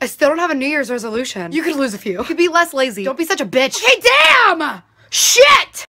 I still don't have a New Year's resolution. You could lose a few. You could be less lazy. Don't be such a bitch. Okay, damn! Shit!